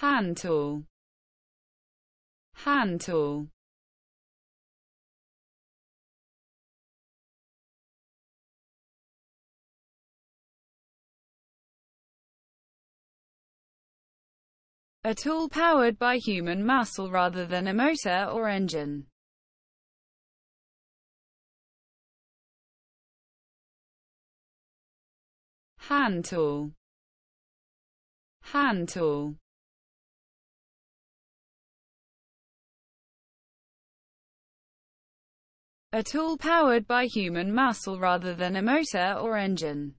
hand tool, hand tool, a tool powered by human muscle rather than a motor or engine. hand tool, hand tool. A tool powered by human muscle rather than a motor or engine.